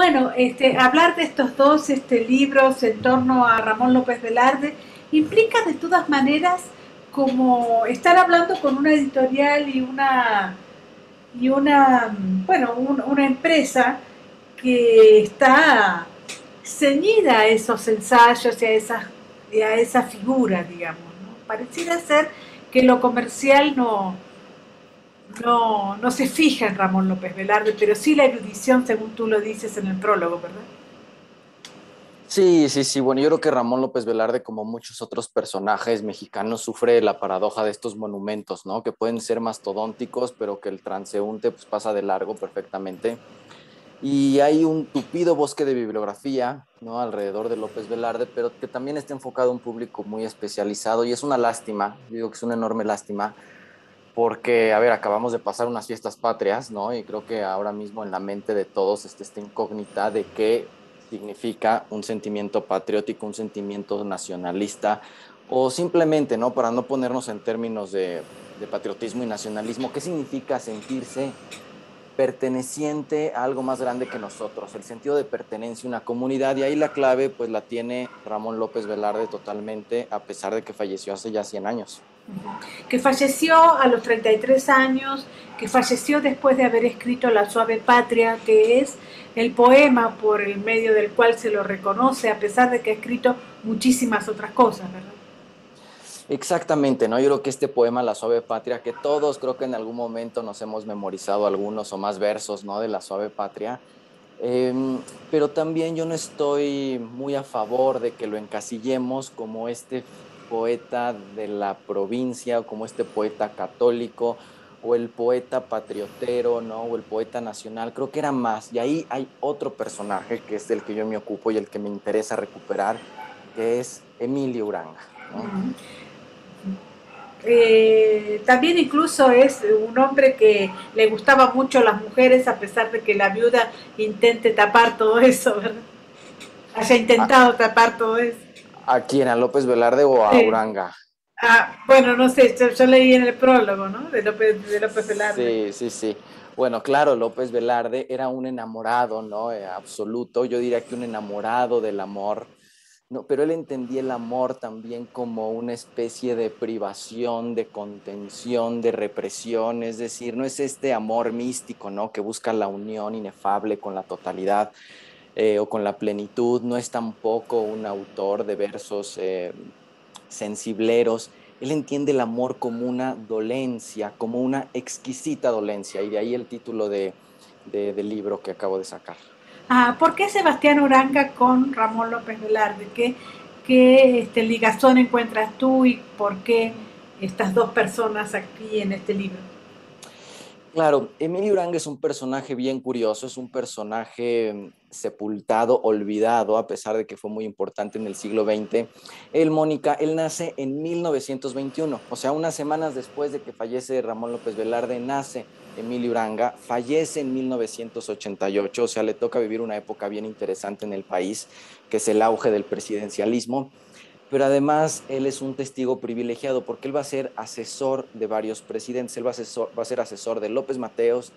Bueno, este, hablar de estos dos este, libros en torno a Ramón López Velarde implica de todas maneras como estar hablando con una editorial y una y una bueno una empresa que está ceñida a esos ensayos y a esa, a esa figura, digamos. ¿no? Pareciera ser que lo comercial no, no, no se fija en Ramón López Velarde, pero sí la erudición, según tú lo dices en el prólogo, ¿verdad? Sí, sí, sí. Bueno, yo creo que Ramón López Velarde, como muchos otros personajes mexicanos, sufre la paradoja de estos monumentos, ¿no? Que pueden ser mastodónticos, pero que el transeúnte pues, pasa de largo perfectamente. Y hay un tupido bosque de bibliografía, ¿no? Alrededor de López Velarde, pero que también está enfocado a un público muy especializado y es una lástima, digo que es una enorme lástima, porque, a ver, acabamos de pasar unas fiestas patrias, ¿no? Y creo que ahora mismo en la mente de todos está esta incógnita de qué significa un sentimiento patriótico, un sentimiento nacionalista, o simplemente, ¿no? Para no ponernos en términos de, de patriotismo y nacionalismo, ¿qué significa sentirse perteneciente a algo más grande que nosotros, el sentido de pertenencia a una comunidad y ahí la clave pues la tiene Ramón López Velarde totalmente a pesar de que falleció hace ya 100 años. Que falleció a los 33 años, que falleció después de haber escrito La suave patria, que es el poema por el medio del cual se lo reconoce, a pesar de que ha escrito muchísimas otras cosas, ¿verdad? Exactamente, ¿no? Yo creo que este poema, La Suave Patria, que todos creo que en algún momento nos hemos memorizado algunos o más versos, ¿no? De La Suave Patria, em, pero también yo no estoy muy a favor de que lo encasillemos como este poeta de la provincia o como este poeta católico o el poeta patriotero, ¿no? O el poeta nacional, creo que era más. Y ahí hay otro personaje que es del que yo me ocupo y el que me interesa recuperar, que es Emilio Uranga. ¿no? Eh, también incluso es un hombre que le gustaba mucho a las mujeres a pesar de que la viuda intente tapar todo eso, ¿verdad? Haya intentado tapar todo eso. ¿A quién? ¿A López Velarde o a Uranga? Ah, bueno, no sé, yo, leí en el prólogo, ¿no? De López, de López Velarde. Sí, sí, sí. Bueno, claro, López Velarde era un enamorado, ¿no? Eh, absoluto. Yo diría que un enamorado del amor no, pero él entendía el amor también como una especie de privación, de contención, de represión, es decir, no es este amor místico, ¿no? Que busca la unión inefable con la totalidad eh, o con la plenitud, no es tampoco un autor de versos eh, sensibleros, él entiende el amor como una dolencia, como una exquisita dolencia, y de ahí el título de, del libro que acabo de sacar. Ah, ¿Por qué Sebastián Uranga con Ramón López Velarde? ¿Qué, qué este, ligazón encuentras tú y por qué estas dos personas aquí en este libro? Claro, Emilio Uranga es un personaje bien curioso, es un personaje mm, sepultado, olvidado, a pesar de que fue muy importante en el siglo XX. Él, Mónica, él nace en 1921, o sea, unas semanas después de que fallece Ramón López Velarde, nace Emilio Uranga, fallece en 1988, o sea, le toca vivir una época bien interesante en el país, que es el auge del presidencialismo pero además él es un testigo privilegiado porque él va a ser asesor de varios presidentes, él va a, ser asesor de López Mateos,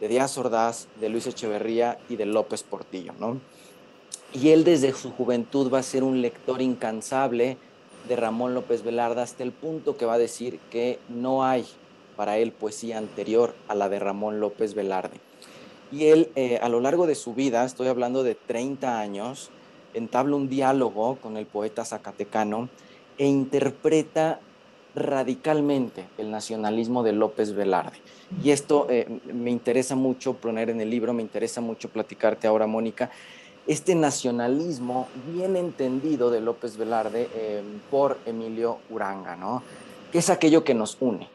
de Díaz Ordaz, de Luis Echeverría y de López Portillo, ¿no? Y él desde su juventud va a ser un lector incansable de Ramón López Velarde hasta el punto que va a decir que no hay para él poesía anterior a la de Ramón López Velarde. Y él eh, a lo largo de su vida, estoy hablando de 30 años, entabla un diálogo con el poeta zacatecano e interpreta radicalmente el nacionalismo de López Velarde. Y esto eh, me interesa mucho poner en el libro, me interesa mucho platicarte ahora, Mónica, este nacionalismo bien entendido de López Velarde eh, por Emilio Uranga, ¿no? ¿Qué es aquello que nos une?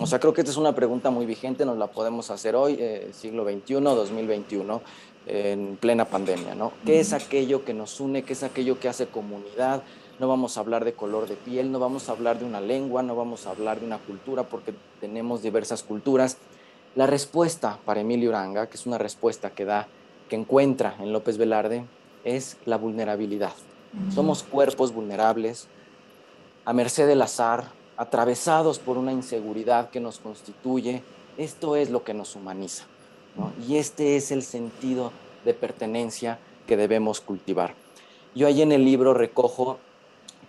O sea, creo que esta es una pregunta muy vigente, nos la podemos hacer hoy, eh, siglo XXI, 2021 en plena pandemia, ¿no? ¿Qué es aquello que nos une? ¿Qué es aquello que hace comunidad? No vamos a hablar de color de piel, no vamos a hablar de una lengua, no vamos a hablar de una cultura porque tenemos diversas culturas. La respuesta para Emilio Uranga, que es una respuesta que da, que encuentra en López Velarde, es la vulnerabilidad. Somos cuerpos vulnerables, a merced del azar, atravesados por una inseguridad que nos constituye. Esto es lo que nos humaniza. Y este es el sentido de pertenencia que debemos cultivar. Yo ahí en el libro recojo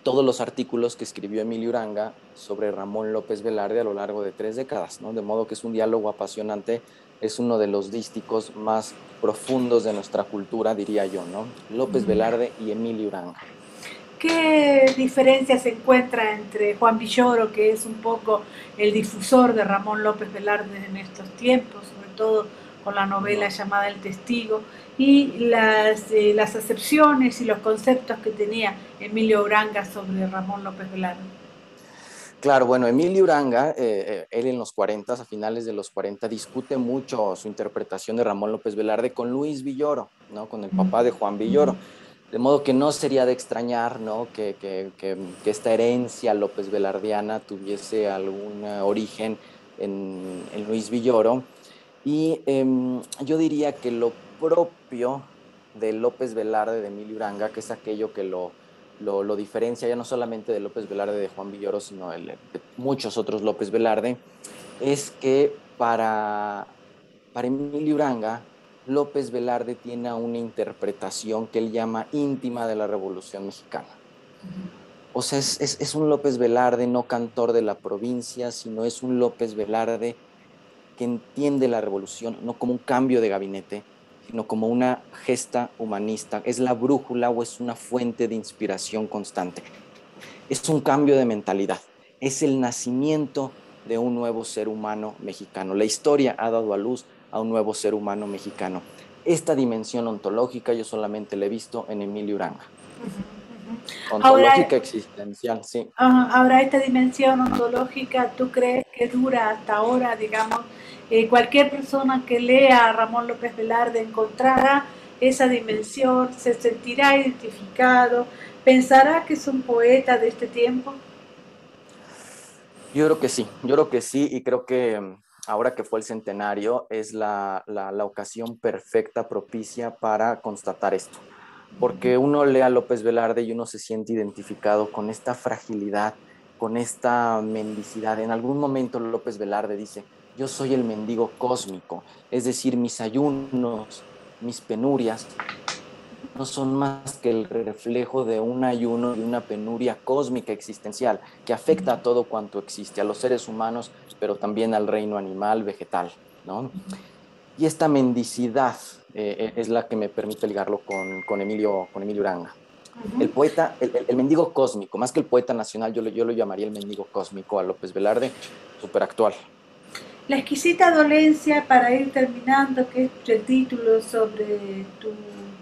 todos los artículos que escribió Emilio Uranga sobre Ramón López Velarde a lo largo de tres décadas, ¿no? de modo que es un diálogo apasionante, es uno de los dísticos más profundos de nuestra cultura, diría yo, ¿no? López Velarde y Emilio Uranga. ¿Qué diferencia se encuentra entre Juan Villoro, que es un poco el difusor de Ramón López Velarde en estos tiempos, sobre todo con la novela llamada El Testigo, y las, eh, las acepciones y los conceptos que tenía Emilio Uranga sobre Ramón López Velarde. Claro, bueno, Emilio Uranga, eh, eh, él en los 40, a finales de los 40, discute mucho su interpretación de Ramón López Velarde con Luis Villoro, ¿no? con el papá de Juan Villoro. De modo que no sería de extrañar ¿no? que, que, que, esta herencia López Velardiana tuviese algún origen en, en Luis Villoro. Y eh, yo diría que lo propio de López Velarde, de Emilio Uranga, que es aquello que lo, lo, lo, diferencia ya no solamente de López Velarde de Juan Villoro, sino de, de muchos otros López Velarde, es que para, para Emilio Uranga, López Velarde tiene una interpretación que él llama íntima de la Revolución Mexicana. O sea, es, un López Velarde no cantor de la provincia, sino es un López Velarde que entiende la revolución no como un cambio de gabinete, sino como una gesta humanista. Es la brújula o es una fuente de inspiración constante. Es un cambio de mentalidad. Es el nacimiento de un nuevo ser humano mexicano. La historia ha dado a luz a un nuevo ser humano mexicano. Esta dimensión ontológica yo solamente la he visto en Emilio Uranga. Uh -huh. Ontológica ahora, existencial, sí. Uh, ahora, esta dimensión ontológica, ¿tú crees que dura hasta ahora, digamos, eh, cualquier persona que lea a Ramón López Velarde encontrará esa dimensión, se sentirá identificado, pensará que es un poeta de este tiempo? Yo creo que sí, yo creo que sí y creo que ahora que fue el centenario es la, la, la ocasión perfecta, propicia para constatar esto. Porque uno lee a López Velarde y uno se siente identificado con esta fragilidad, con esta mendicidad. En algún momento López Velarde dice, yo soy el mendigo cósmico, es decir, mis ayunos, mis penurias, no son más que el reflejo de un ayuno y una penuria cósmica existencial que afecta a todo cuanto existe, a los seres humanos, pero también al reino animal, vegetal. ¿no? Y esta mendicidad eh, es la que me permite ligarlo con, con, Emilio, con Emilio Uranga. Uh -huh. El poeta, el, el, mendigo cósmico, más que el poeta nacional, yo, yo lo llamaría el mendigo cósmico a López Velarde, súper actual. La exquisita dolencia, para ir terminando, que es el título sobre tu,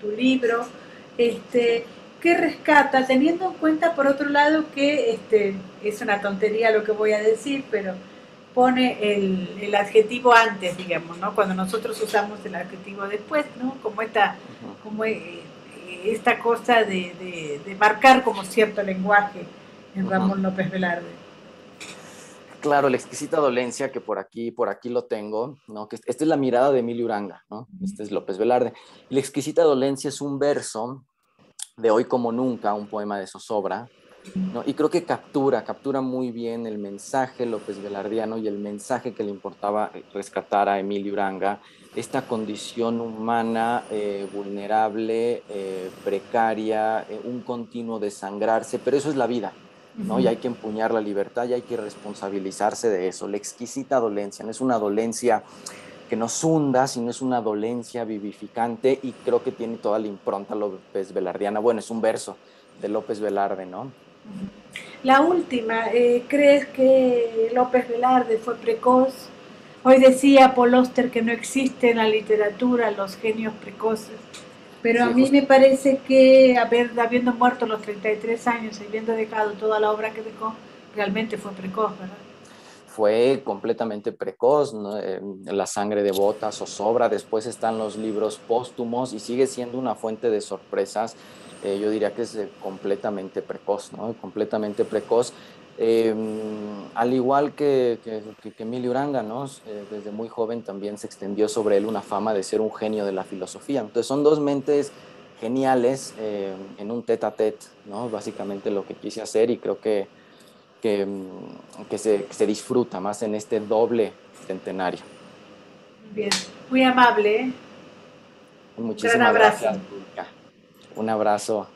tu libro, este, que rescata, teniendo en cuenta, por otro lado, que este, es una tontería lo que voy a decir, pero pone el, el, adjetivo antes, digamos, ¿no? Cuando nosotros usamos el adjetivo después, ¿no? Como esta, como esta cosa de, de, de, marcar como cierto lenguaje en. Ramón López Velarde. Claro, la exquisita dolencia que por aquí, por aquí lo tengo, ¿no? Que esta es la mirada de Emilio Uranga, ¿no? Este es López Velarde. La exquisita dolencia es un verso de Hoy como nunca, un poema de zozobra, ¿no? Y creo que captura, captura muy bien el mensaje López Velardiano y el mensaje que le importaba rescatar a Emilio Uranga, esta condición humana eh, vulnerable, eh, precaria, eh, un continuo desangrarse, pero eso es la vida, ¿no? Y hay que empuñar la libertad y hay que responsabilizarse de eso. La exquisita dolencia, no es una dolencia que nos hunda, sino es una dolencia vivificante y creo que tiene toda la impronta López Velardiana. Bueno, es un verso de López Velarde, ¿no? La última, eh, ¿crees que López Velarde fue precoz? Hoy decía Paul Oster que no existe en la literatura los genios precoces. Pero sí, a mí me parece que haber, habiendo muerto a los 33 años y habiendo dejado toda la obra que dejó, realmente fue precoz, ¿verdad? Fue completamente precoz, ¿no? La sangre de botas o sobra, después están los libros póstumos y sigue siendo una fuente de sorpresas. Eh, yo diría que es completamente precoz, ¿no? Completamente precoz. Eh, al igual que, que, que, Emilio Uranga, ¿no? Eh, desde muy joven también se extendió sobre él una fama de ser un genio de la filosofía. Entonces son dos mentes geniales eh, en un tete a tete, ¿no? básicamente lo que quise hacer y creo que, que, que se, se, disfruta más en este doble centenario. Bien, muy amable. Muchísimas gracias. Un abrazo.